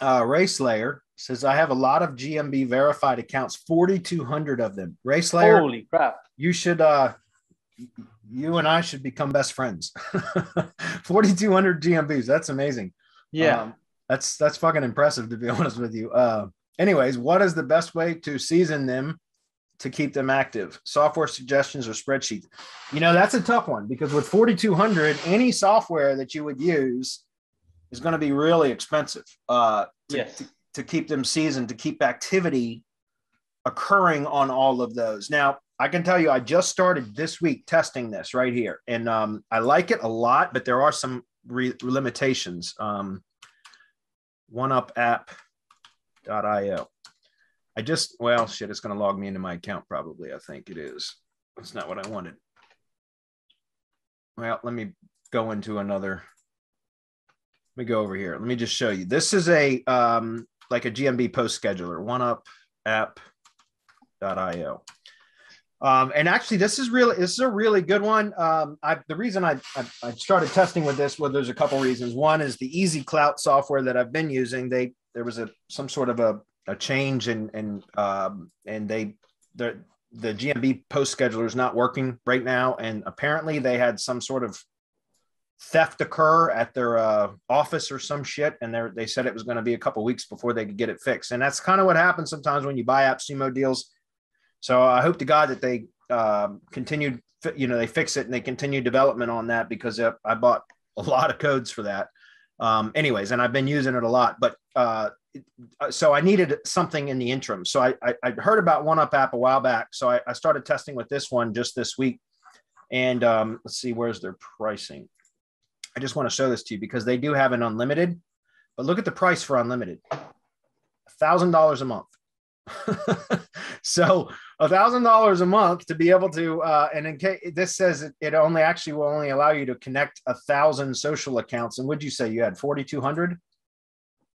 uh, Ray Slayer says, I have a lot of GMB verified accounts, 4,200 of them. Ray Slayer, Holy crap. you should, uh, you and I should become best friends. 4,200 GMBs. That's amazing. Yeah. Um, that's, that's fucking impressive to be honest with you. Uh, anyways, what is the best way to season them to keep them active? Software suggestions or spreadsheets? You know, that's a tough one because with 4,200, any software that you would use is going to be really expensive uh, to, yes. to, to keep them seasoned, to keep activity occurring on all of those. Now, I can tell you, I just started this week testing this right here, and um, I like it a lot, but there are some re- limitations. Um, OneUpApp.io. I just, well, shit, it's going to log me into my account probably. I think it is. That's not what I wanted. Well, let me go into another. Let me go over here. Let me just show you. This is a um, like a GMB post scheduler, OneUpApp.io. Um, and actually, this is really this is a really good one. Um, I, the reason I, I, I started testing with this, well, there's a couple reasons. One is the Easy Clout software that I've been using. They there was a some sort of a, a change and and um, and they the the GMB post scheduler is not working right now, and apparently they had some sort of theft occur at their uh, office or some shit, and they they said it was going to be a couple weeks before they could get it fixed. And that's kind of what happens sometimes when you buy AppSumo deals so I hope to God that they um, continued, you know, they fix it and they continue development on that because I bought a lot of codes for that. Um, anyways, and I've been using it a lot, but uh, so I needed something in the interim. So I, I, I heard about OneUp app a while back. So I, I, started testing with this one just this week. And um, let's see, where's their pricing? I just want to show this to you because they do have an unlimited, but look at the price for unlimited, thousand dollars a month. so a thousand dollars a month to be able to uh, and in case this says it, it, only actually will only allow you to connect a thousand social accounts and would you say you had 4200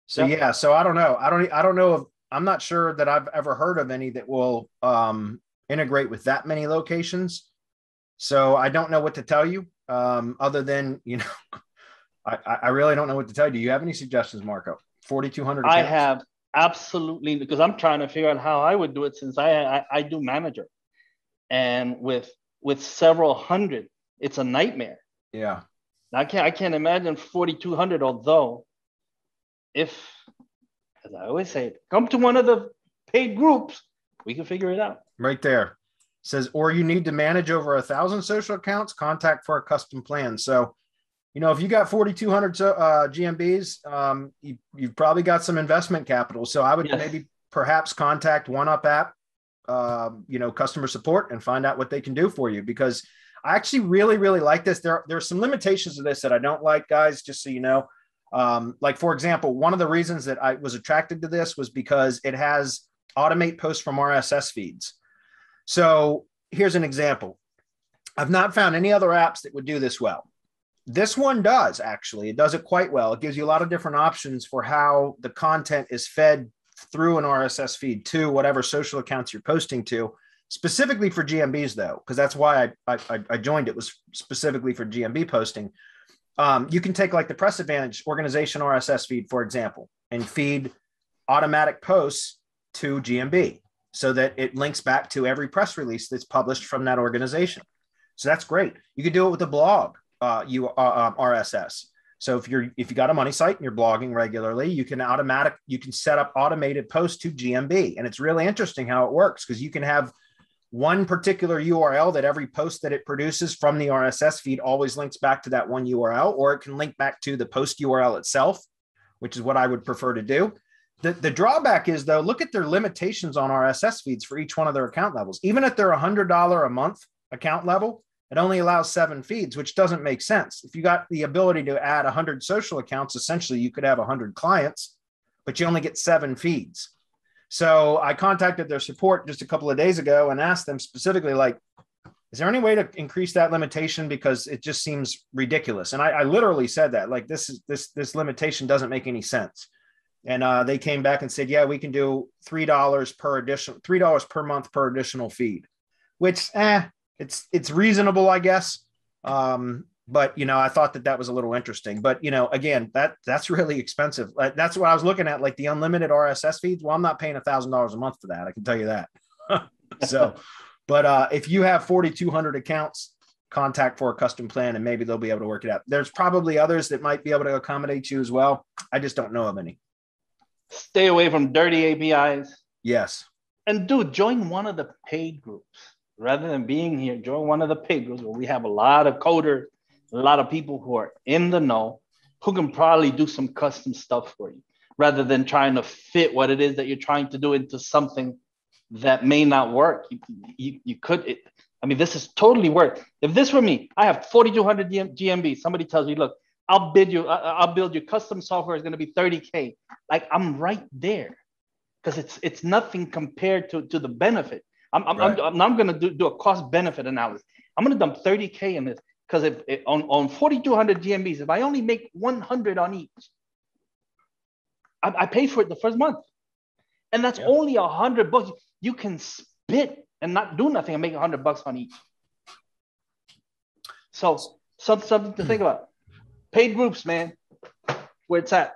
so yep. yeah so i don't know i don't i don't know if i'm not sure that i've ever heard of any that will um, integrate with that many locations so i don't know what to tell you um, other than you know I, I really don't know what to tell you. Do you have any suggestions marco? 4200 i have absolutely because i'm trying to figure out how i would do it since i i, I do manager. And with with several hundred it's a nightmare. Yeah. I can't i can't imagine 4200 although if as i always say come to one of the paid groups we can figure it out. Right there says or you need to manage over a thousand social accounts contact for a custom plan so you know, if you got 4,200 uh, GMBs, um, you, have probably got some investment capital. So I would yes. maybe perhaps contact OneUp app, uh, you know, customer support and find out what they can do for you because I actually really, really like this. There, there are some limitations of this that I don't like, guys, just so you know. Um, like, for example, one of the reasons that I was attracted to this was because it has automate posts from RSS feeds. So here's an example. I've not found any other apps that would do this well. This one does actually. It does it quite well. It gives you a lot of different options for how the content is fed through an rss feed to whatever social accounts you're posting to specifically for gmbs though because that's why I, I, I joined it was specifically for gmb posting. Um, you can take like the press advantage organization rss feed for example and feed automatic posts to gmb so that it links back to every press release that's published from that organization so that's great you can do it with a blog uh, you uh, um, RSS. So if you're if you got a money site and you're blogging regularly, you can automatic you can set up automated posts to GMB, and it's really interesting how it works because you can have one particular URL that every post that it produces from the RSS feed always links back to that one URL, or it can link back to the post URL itself, which is what I would prefer to do. The, the drawback is though, look at their limitations on RSS feeds for each one of their account levels. Even at their $100 a month account level, it only allows seven feeds, which doesn't make sense. If you got the ability to add 100 social accounts, essentially you could have 100 clients, but you only get seven feeds. So I contacted their support just a couple of days ago and asked them specifically, like, is there any way to increase that limitation because it just seems ridiculous? And I, I literally said that, like, this is this this limitation doesn't make any sense. And uh, they came back and said, yeah, we can do three dollars per additional three dollars per month per additional feed, which eh, it's it's reasonable, I guess. Um, but you know, I thought that that was a little interesting. But you know, again, that that's really expensive. That's what I was looking at, like the unlimited RSS feeds. Well, I'm not paying a thousand dollars a month for that. I can tell you that. so, but uh, if you have 4,200 accounts, contact for a custom plan, and maybe they'll be able to work it out. There's probably others that might be able to accommodate you as well. I just don't know of any. Stay away from dirty APIs. Yes. And dude, join one of the paid groups rather than being here. Join one of the paid groups where we have a lot of coders a lot of people who are in the know who can probably do some custom stuff for you rather than trying to fit what it is that you're trying to do into something that may not work. You, you, you could, it, I mean, this is totally worth. If this were me, I have 4,200 GMB. Somebody tells me, look, I'll bid you, I'll build your custom software is going to be 30K. Like I'm right there because it's, it's nothing compared to, to the benefit. I'm, I'm, right. I'm, I'm going to do, do a cost benefit analysis. I'm going to dump 30K in this because if, if, on, on 4,200 GMBs, if I only make 100 on each, I, I pay for it the first month. And that's yeah. only a hundred bucks. You can spit and not do nothing and make a hundred bucks on each. So something, something to think about. Paid groups, man, where it's at.